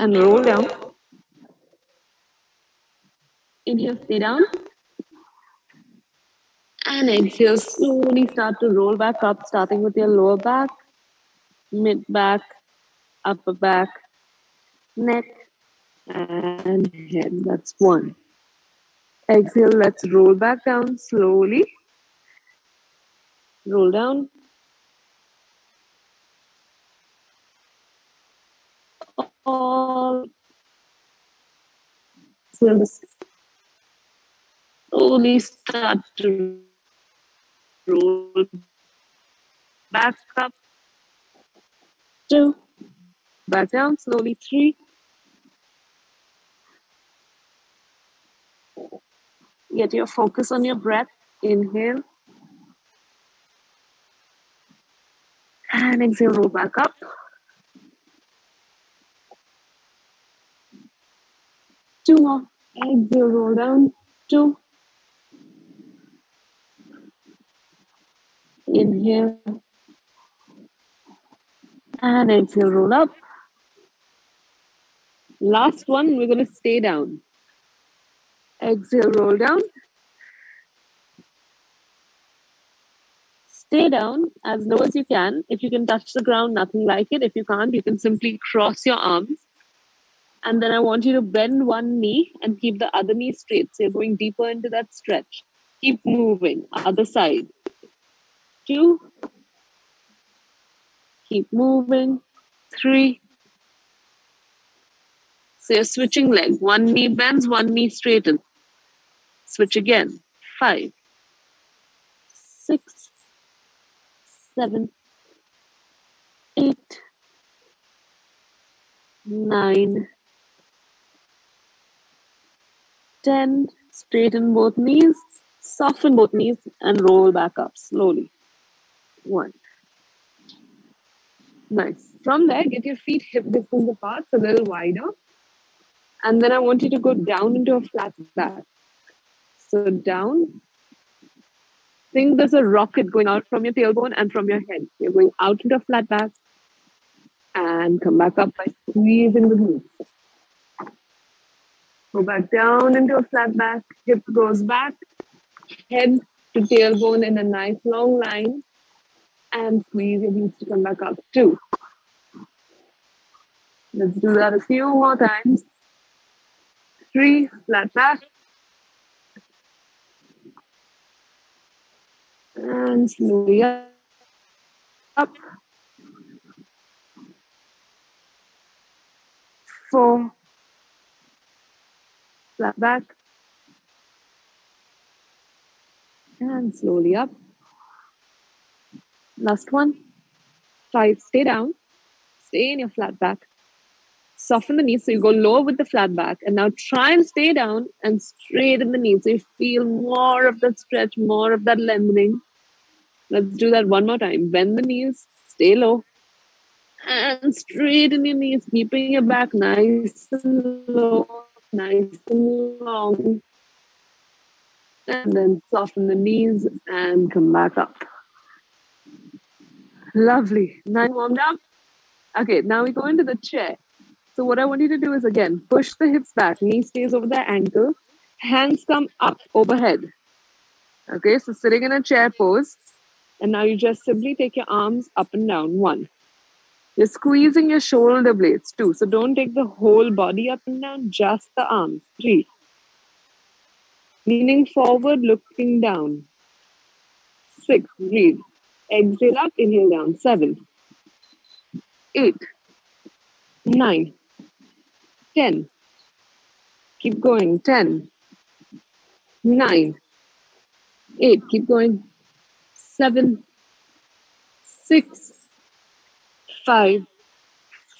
and roll down. Inhale, stay down. And exhale, slowly start to roll back up, starting with your lower back, mid back, upper back, neck, and head. That's one. Exhale, let's roll back down slowly. Roll down. All slowly start to roll back up. Two. Back down slowly. Three. Get your focus on your breath. Inhale. And exhale, roll back up. Two more. Exhale, roll down. Two. Inhale. And exhale, roll up. Last one, we're going to stay down. Exhale, roll down. Stay down as low as you can. If you can touch the ground, nothing like it. If you can't, you can simply cross your arms. And then I want you to bend one knee and keep the other knee straight. So you're going deeper into that stretch. Keep moving. Other side. Two. Keep moving. Three. So you're switching leg. One knee bends, one knee straightens. Switch again. Five, six, seven, eight, nine, ten. Straighten both knees, soften both knees, and roll back up slowly. One. Nice. From there, get your feet hip distance apart, a little wider. And then I want you to go down into a flat back. So down. Think there's a rocket going out from your tailbone and from your head. You're going out into a flat back and come back up by squeezing the glutes. Go back down into a flat back. Hip goes back. Head to tailbone in a nice long line. And squeeze your knees to come back up. Two. Let's do that a few more times. Three, flat back. and slowly up. Four, flat back, and slowly up. Last one. Five, stay down, stay in your flat back. Soften the knees so you go lower with the flat back, and now try and stay down and straighten the knees so you feel more of that stretch, more of that lengthening. Let's do that one more time. Bend the knees, stay low, and straighten your knees, keeping your back nice and low, nice and long. And then soften the knees and come back up. Lovely. Now warmed up. Okay, now we go into the chair. So what I want you to do is again push the hips back, knee stays over the ankle, hands come up overhead. Okay, so sitting in a chair pose, and now you just simply take your arms up and down. One. You're squeezing your shoulder blades. too. So don't take the whole body up and down, just the arms. Three. Leaning forward, looking down. Six. Breathe. Exhale up, inhale down. Seven. Eight. Nine. Ten. Keep going. Ten. Nine. Eight. Keep going seven, six, five,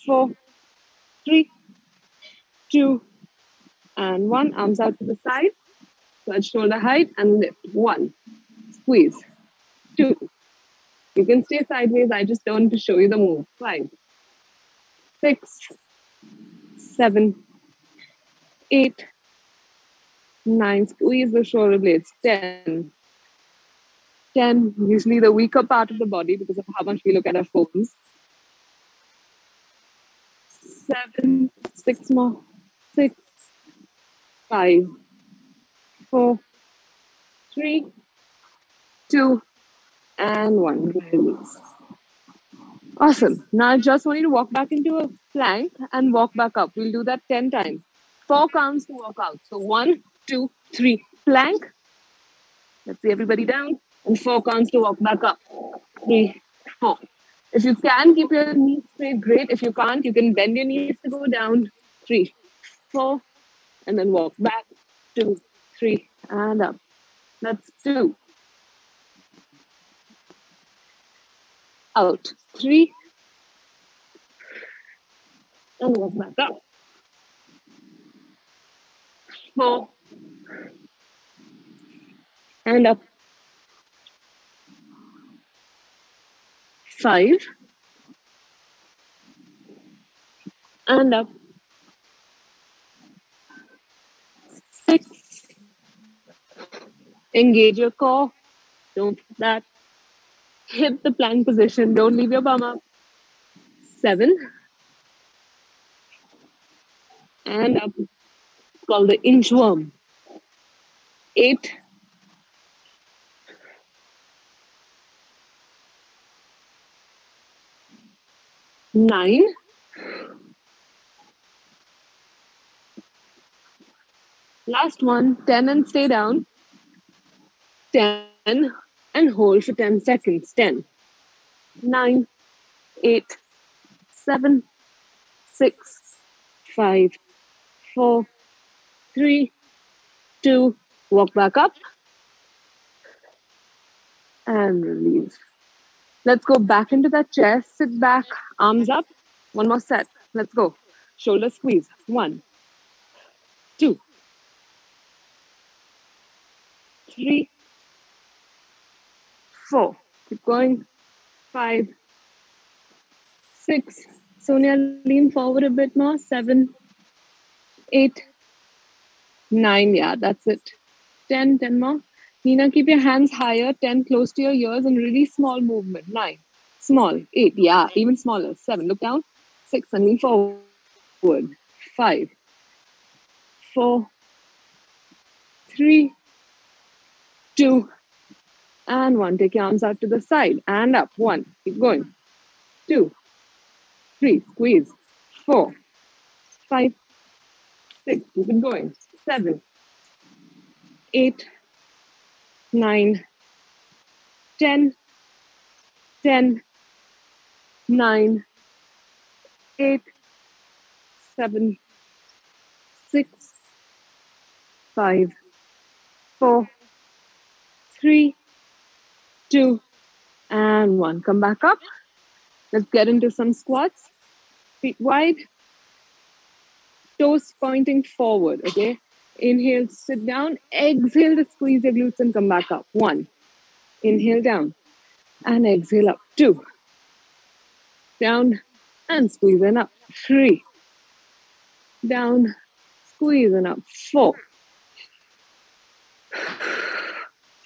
four, three, two, and one. Arms out to the side. Touch shoulder height and lift. One. Squeeze. Two. You can stay sideways. I just don't to show you the move. Five, six, seven, eight, nine. Squeeze the shoulder blades. Ten, 10, usually the weaker part of the body because of how much we look at our phones. Seven, six, more. Six, five, four, three, two, and one. Release. Awesome. Now I just want you to walk back into a plank and walk back up. We'll do that 10 times. Four counts to walk out. So one, two, three, plank. Let's see everybody down. And four counts to walk back up. Three, four. If you can keep your knees straight, great. If you can't, you can bend your knees to go down. Three, four, and then walk back. Two, three, and up. That's two. Out. Three. And walk back up. Four. And up. Five. And up. Six. Engage your core. Don't that. Hit the plank position. Don't leave your bum up. Seven. And up. Called the inchworm. Eight. Nine. Last one, 10 and stay down. 10 and hold for 10 seconds. 10, 9, 8, 7, 6, 5, 4, 3, 2, walk back up. And release. Let's go back into that chair. Sit back, arms up. One more set. Let's go. Shoulder squeeze. One, two, three, four. Keep going. Five, six. Sonia, lean forward a bit more. Seven, eight, nine. Yeah, that's it. Ten, ten more. Nina, keep your hands higher. Ten close to your ears and really small movement. Nine, small. Eight, yeah, even smaller. Seven, look down. Six, and lean forward. Five, four, three, two, and one. Take your arms out to the side and up. One. Keep going. Two, three. Squeeze. Four, five, six. Keep it going. Seven, eight, nine, ten, ten, nine, eight, seven, six, five, four, three, two, and one. Come back up. Let's get into some squats. Feet wide, toes pointing forward. Okay. Inhale, sit down. Exhale to squeeze your glutes and come back up. One. Inhale down. And exhale up. Two. Down and squeeze and up. Three. Down, squeeze and up. Four.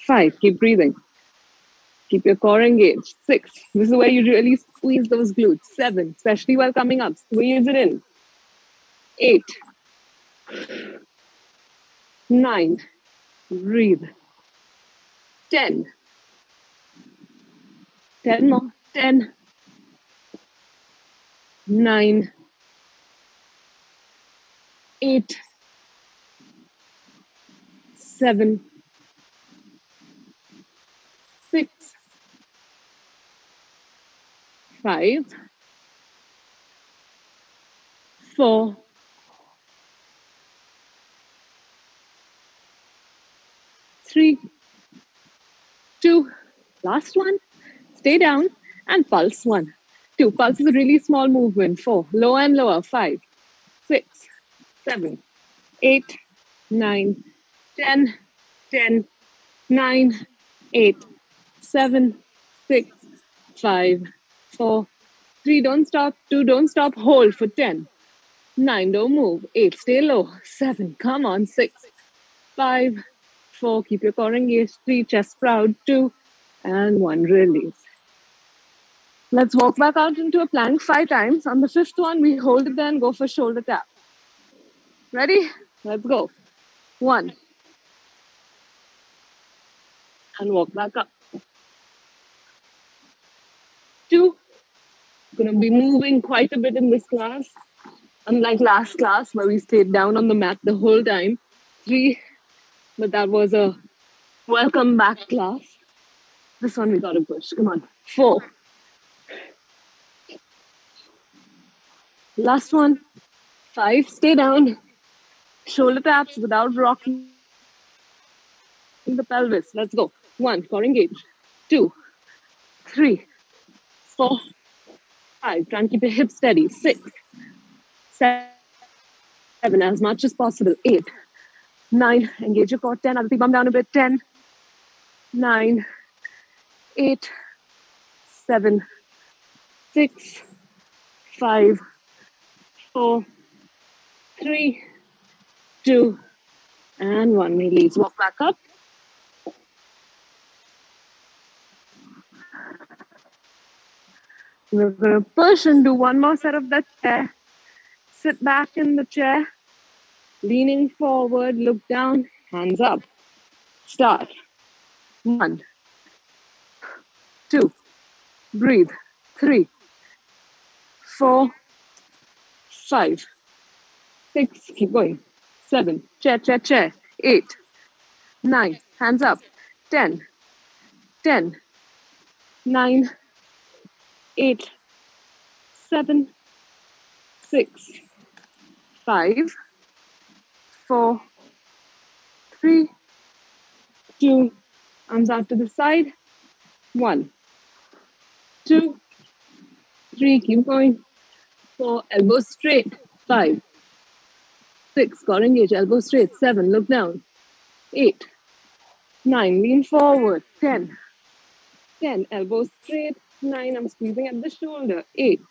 Five. Keep breathing. Keep your core engaged. Six. This is where you really squeeze those glutes. Seven, especially while coming up. Squeeze it in. Eight. Nine. Breathe. Ten. Ten more. Ten. Nine. Eight. Seven. Six. Five. Four. Three. Two. Last one. Stay down and pulse one. Two. Pulse is a really small movement. Four. Lower and lower. Five. Six. Seven. Eight. Nine. Ten. Ten. Nine. Eight. Seven. Six. Five. Four. Three. Don't stop. Two. Don't stop. Hold for ten. Nine. Don't move. Eight. Stay low. Seven. Come on. Six. Five. Four. Keep your core engaged. Three. Chest proud. Two. And one. Release. Let's walk back out into a plank five times. On the fifth one, we hold it there and go for shoulder tap. Ready? Let's go. One. And walk back up. Two. Gonna be moving quite a bit in this class. Unlike last class where we stayed down on the mat the whole time. Three. But that was a welcome back class. This one we gotta push. Come on. Four. Last one. Five. Stay down. Shoulder taps without rocking In the pelvis. Let's go. One. Core engage. Two. Three. Four. Five. Try and keep your hips steady. Six. Seven. As much as possible. Eight. Nine. Engage your core. Ten. Aditi, bum down a bit. Ten. Nine. Eight. Seven. Six. Five four, three, two, and one. Release. Walk back up. We're going to push and do one more set of that chair. Sit back in the chair, leaning forward, look down, hands up. Start. One, two, breathe. Three, four, five, six, keep going, seven, chair, chair, chair, eight, nine, hands up, ten, ten, nine, eight, seven, six, five, four, three, two, arms out to the side, one, two, three, keep going, four, elbows straight, five, six, core engage, elbow straight, seven, look down, eight, nine, lean forward, ten, ten, elbows straight, nine, I'm squeezing at the shoulder, eight,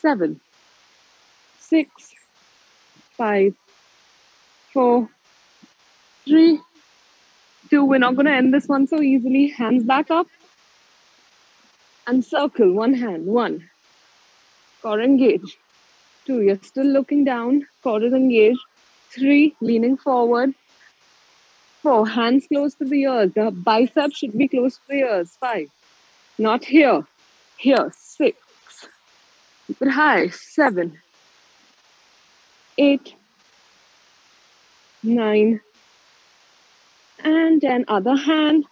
seven, six, five, four, three, two. We're not going to end this one so easily. Hands back up and circle one hand. One, core engage. Two, you're still looking down, core is engaged. Three, leaning forward. Four, hands close to the ears. The biceps should be close to the ears. Five, not here. Here, six. Keep it high. Seven, eight, nine, and ten. Other hand,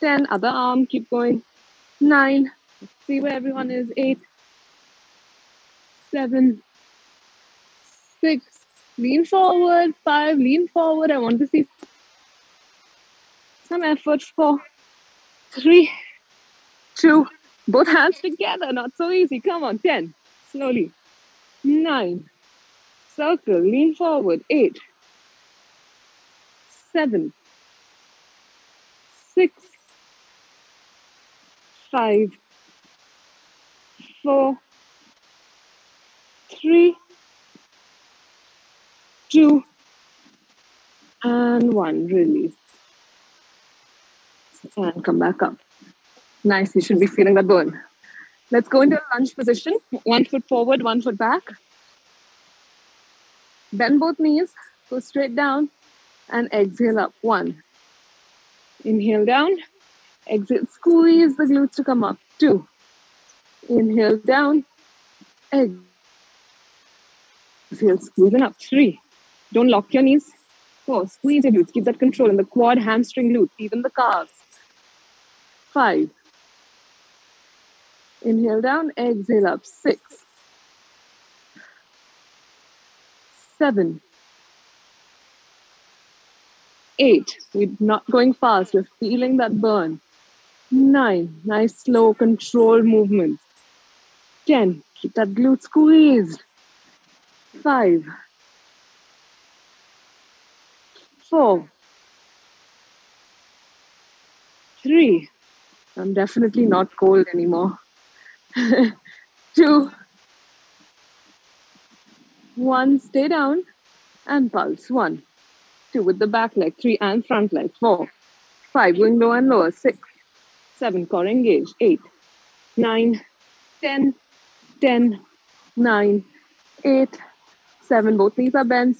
ten. Other arm. Keep going. Nine. See where everyone is. Eight, seven, six. Lean forward. Five. Lean forward. I want to see some effort. Four, three, two. Both hands together. Not so easy. Come on. Ten. Slowly. Nine. Circle. Lean forward. Eight. Seven. Six. Five. Four. Three. Two. And one. Release. And come back up. Nice. You should be feeling that burn. Let's go into a lunge position. One foot forward, one foot back. Bend both knees. Go straight down and exhale up. One. Inhale down. Exhale. Squeeze the glutes to come up. Two. Inhale down. Exhale. Squeezing up. Three. Don't lock your knees. Four. Squeeze your glutes. Keep that control in the quad, hamstring, glute, even the calves. Five. Inhale down. Exhale up. Six. Seven eight. We're not going fast. We're feeling that burn. Nine. Nice, slow, controlled movements. Ten. Keep that glute squeezed. Five. Four. Three. I'm definitely not cold anymore. Two. One. Stay down and pulse. One two with the back leg, three and front leg, four, five, going low and lower, six, seven, core engage, eight, nine, ten, ten, nine, eight, seven. Both knees are bent.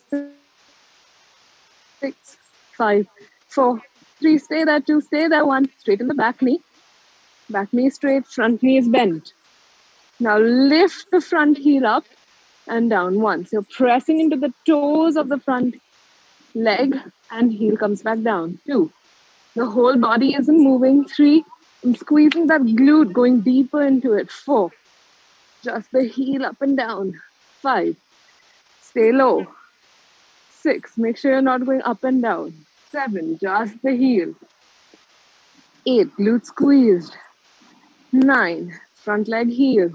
Six, five, four, three. Stay there. Two. Stay there. One. Straighten the back knee. Back knee straight. Front knee is bent. Now lift the front heel up and down. once. You're pressing into the toes of the front leg and heel comes back down. Two. The whole body isn't moving. Three. I'm squeezing that glute, going deeper into it. Four. Just the heel up and down. Five. Stay low. Six. Make sure you're not going up and down. Seven. Just the heel. Eight. Glute squeezed. Nine. Front leg heel.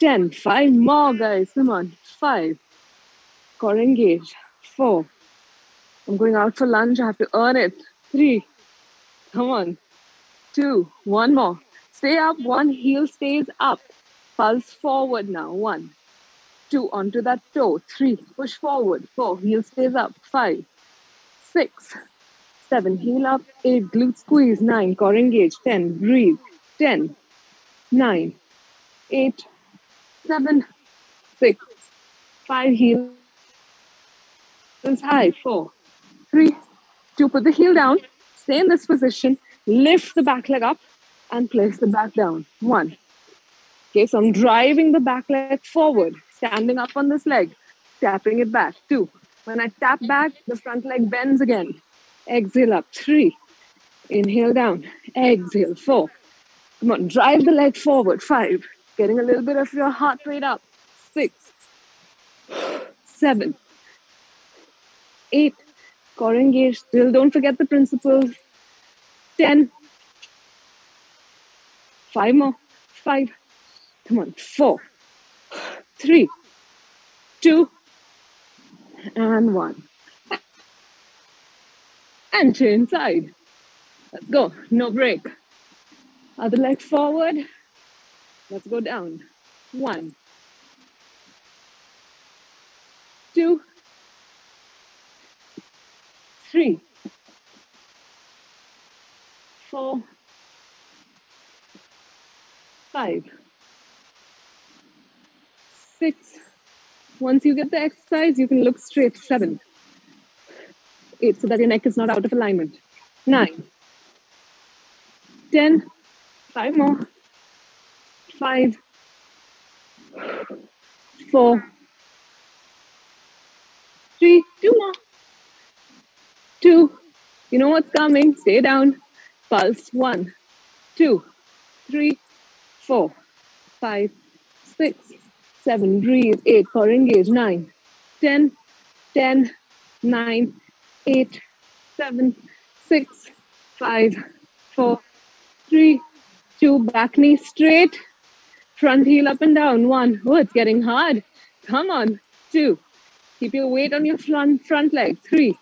Ten, five more, guys. Come on. Five. Core engage. Four. I'm going out for lunch. I have to earn it. Three. Come on. Two. One more. Stay up. One heel stays up. Pulse forward now. One. Two. Onto that toe. Three. Push forward. Four. Heel stays up. Five. Six. Seven. Heel up. Eight. Glute squeeze. Nine. Core engage. Ten. Breathe. Ten. Nine. Eight. Seven. Six. Five. High. Four three, two, put the heel down, stay in this position, lift the back leg up and place the back down. One. Okay, so I'm driving the back leg forward, standing up on this leg, tapping it back. Two. When I tap back, the front leg bends again. Exhale up. Three. Inhale down. Exhale. Four. Come on, drive the leg forward. Five. Getting a little bit of your heart rate up. Six. Seven. Eight. Engaged. Still don't forget the principles. 10. Five more. Five. Come on. Four. Three. Two. And one. And chin side. Let's go. No break. Other leg forward. Let's go down. One. 3. Once you get the exercise, you can look straight. Seven, eight, so that your neck is not out of alignment. Nine, ten, five more. Five, four, three, two more two. You know what's coming. Stay down. Pulse. One, two, three, four, five, six, seven. Breathe. Eight. Core engage. Nine, ten, ten, nine, eight, seven, six, five, four, three, two. Back knee straight. Front heel up and down. One. Oh, it's getting hard. Come on. Two. Keep your weight on your front front leg. Three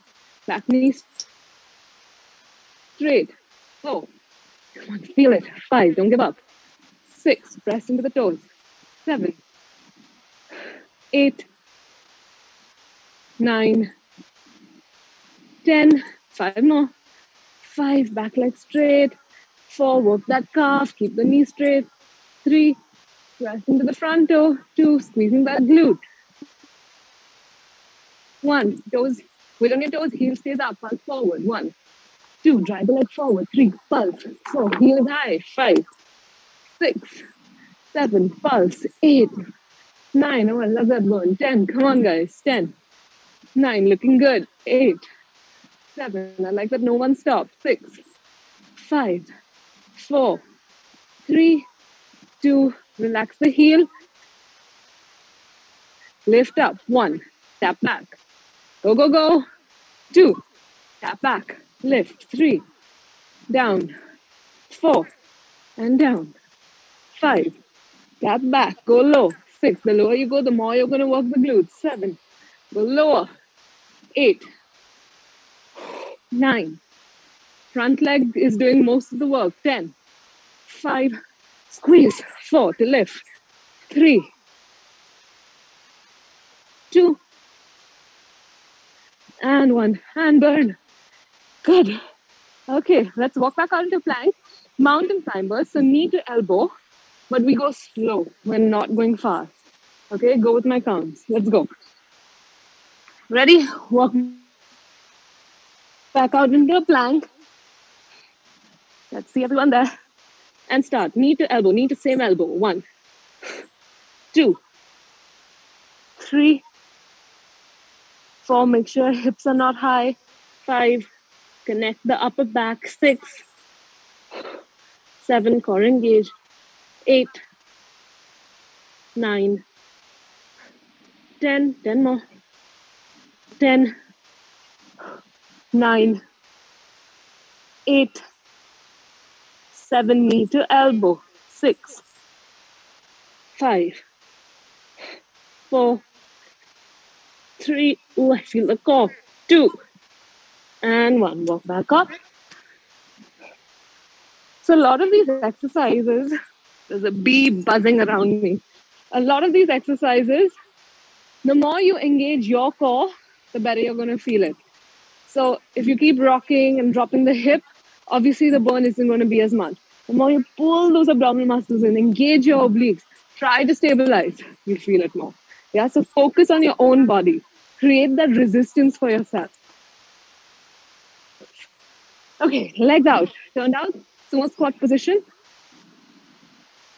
Back knees straight. Four. Come on, feel it. Five. Don't give up. Six. Press into the toes. Seven. Eight. Nine. Ten. Five more. Five. Back leg straight. Four. Work that calf. Keep the knee straight. Three. Press into the front toe. Two. Squeezing that glute. One. Toes Weight on your toes, heel stays up, pulse forward. One, two, drive the leg forward. Three, pulse. Four, heel is high. Five, six, seven, pulse. Eight, nine. Oh, I love that burn. Ten, come on, guys. Ten, nine, looking good. Eight, seven. I like that no one stopped. Six, five, four, three, two. Relax the heel. Lift up. One, tap back. Go, go, go. Two. Tap back. Lift. Three. Down. Four. And down. Five. Tap back. Go low. Six. The lower you go, the more you're going to work the glutes. Seven. Go lower. Eight. Nine. Front leg is doing most of the work. Ten. Five. Squeeze. Four to lift. Three. Two and one and burn. Good. Okay, let's walk back out into plank. Mountain climbers, so knee to elbow, but we go slow. We're not going fast. Okay, go with my counts. Let's go. Ready? Walk back out into a plank. Let's see everyone there. And start. Knee to elbow, knee to same elbow. One, two, three, four. Make sure hips are not high. Five. Connect the upper back. Six, seven. Core engage. Eight, nine, ten. Ten more. Ten, nine, eight seven knee to elbow, six, five, four, three, oh, I feel the core, two, and one. Walk back up. So a lot of these exercises, there's a bee buzzing around me. A lot of these exercises, the more you engage your core, the better you're going to feel it. So if you keep rocking and dropping the hip, obviously the burn isn't going to be as much. The more you pull those abdominal muscles in, engage your obliques, try to stabilize, you feel it more. Yeah, so focus on your own body. Create that resistance for yourself. Okay, legs out, turned out, sumo squat position.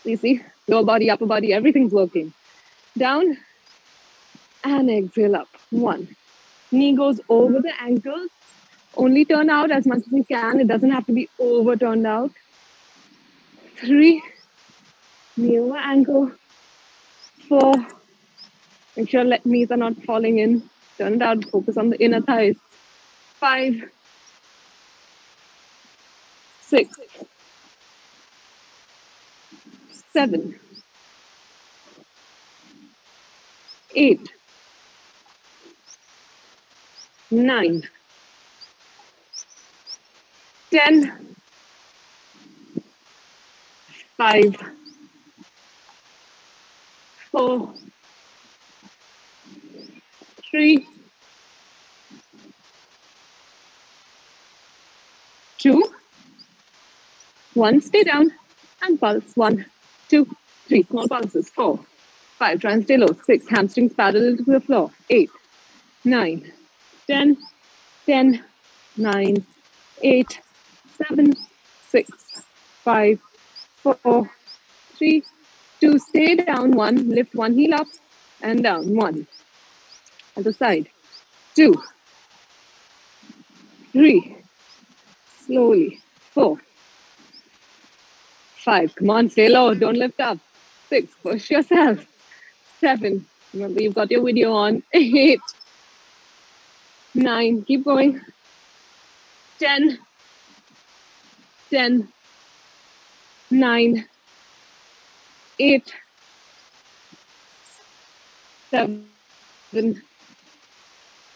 You see, lower body, upper body, everything's working. Down and exhale up. One. Knee goes over the ankles. Only turn out as much as you can. It doesn't have to be over turned out three, knee over ankle, four, make sure let knees are not falling in, turn out, focus on the inner thighs, five, six, seven, eight, nine, ten, five, four, three, two, one. Stay down and pulse. One, two, three. Small pulses. Four, five. Try and stay low. Six. Hamstrings parallel to the floor. Eight, nine, ten, ten, nine, eight, seven, six, five four, three, two. Stay down. One. Lift one heel up and down. One. Other side. Two. Three. Slowly. Four. Five. Come on, stay low. Don't lift up. Six. Push yourself. Seven. Remember, you've got your video on. Eight. Nine. Keep going. Ten. Ten nine, eight, seven,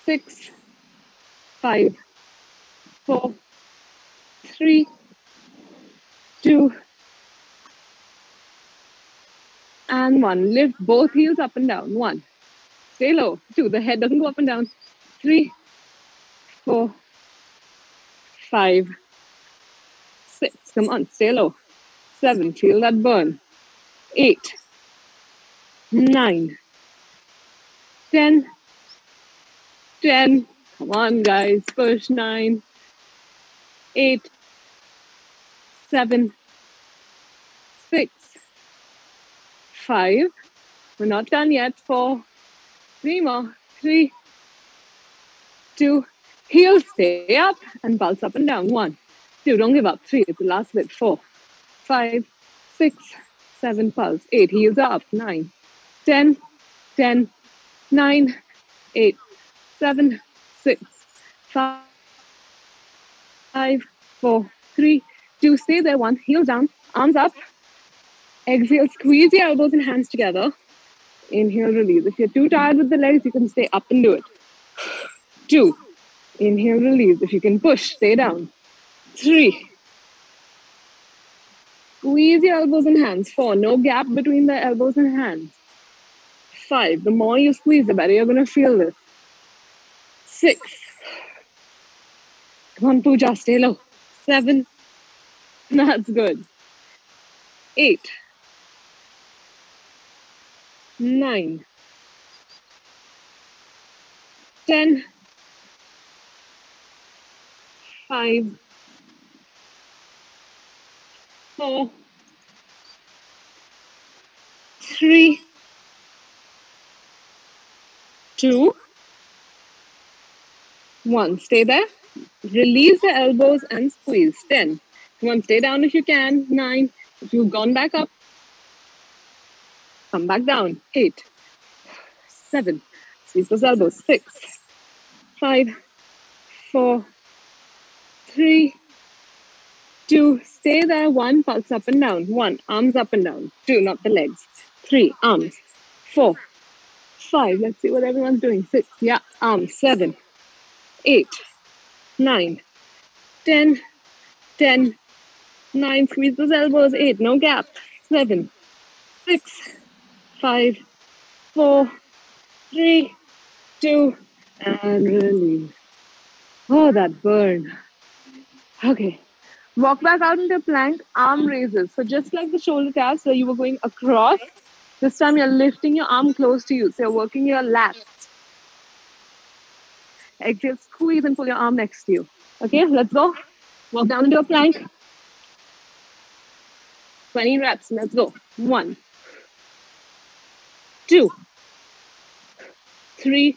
six, five, four, three, two, and one. Lift both heels up and down. One. Stay low. Two. The head doesn't go up and down. Three, four, five, six. Come on, stay low seven, feel that burn, eight, nine, ten, ten, come on guys, push nine, eight, seven, six, five, we're not done yet, four, three more, three, two, heels stay up and pulse up and down, one, two, don't give up, three, it's the last bit, four, five, six, seven, pulse, eight, heels up, nine, ten, ten, nine, eight, seven, six, five, five, four, three, two, stay there, one, heels down, arms up, exhale, squeeze your elbows and hands together, inhale, release. If you're too tired with the legs, you can stay up and do it. Two, inhale, release. If you can push, stay down. Three, Squeeze your elbows and hands. Four, no gap between the elbows and hands. Five, the more you squeeze, the better you're going to feel this. Six, come on, Pooja, stay low. Seven, that's good. Eight, nine, 10, 5, 4, 3, 2, 1. Stay there. Release the elbows and squeeze. 10. One, stay down if you can. 9. If you've gone back up, come back down. 8, 7. Squeeze those elbows. 6, 5, 4, 3, 2. Stay there. 1. Pulse up and down. 1. Arms up and down. 2. Not the legs. 3. Arms. 4, 5. Let's see what everyone's doing. 6. Yeah. Arms. 7, 8, 9, 10, 10, 9. Squeeze those elbows. 8. No gap. 7, 6, 5, 4, 3, 2, and release. Oh, that burn. Okay. Walk back out into plank, arm raises. So just like the shoulder taps where you were going across, this time you're lifting your arm close to you. So you're working your lats. Exhale, squeeze and pull your arm next to you. Okay, let's go. Walk down into a plank. 20 reps. Let's go. One, two, three,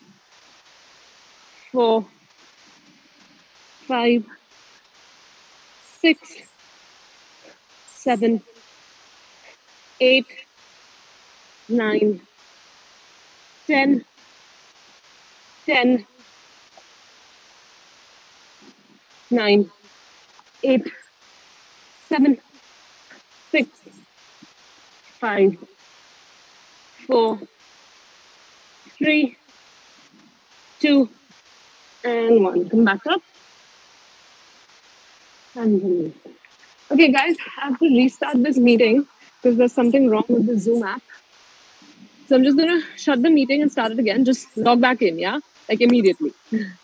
four, five, six, seven, eight, nine, ten, ten, nine, eight, seven, six, five, four, three, two, and one. Come back up. And. Okay, guys, I have to restart this meeting because there's something wrong with the Zoom app. So I'm just gonna shut the meeting and start it again. Just log back in, yeah? Like immediately.